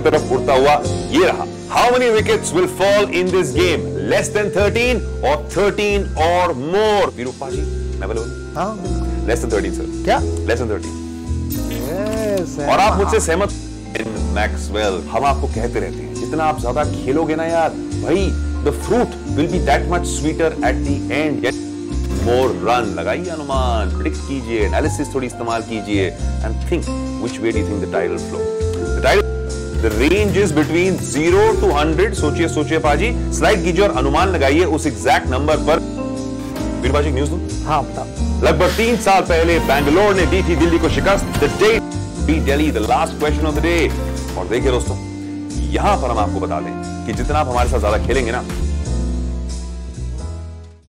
तरफ़ उड़ता हुआ ये रहा। How many wickets will fall in this game less than 13 और 13 और मोर विरूपा जी मैं बोलूँ? हाँ। लेस देन 13 सर क्या? लेस देन 13 Yes, और आप मुझसे सहमत मैक्सवेल हम आपको कहते रहते हैं। जितना आप ज़्यादा खेलोगे ना यार भाई the fruit will be that much sweeter at the end more run लगाइए अनुमान प्रिडिक्ट कीजिए एनालिसिस थोड़ी इस्तेमाल कीजिए and think which way do you think the tidal flow the tidal the range is between zero to hundred सोचिए सोचिए पाजी। Slide कीजिए और अनुमान लगाइए उस एग्जैक्ट नंबर पर। वीर पाजी न्यूज़ दो। हाँ बताओ। लगभग तीन साल पहले बैंगलोर ने दी थी दिल्ली को शिकस्त। The day be daily the last question of the day और देखिए दोस्तों यहाँ पर हम आपको बता दें कि जितना आप हमारे साथ ज़्यादा खेलेंगे ना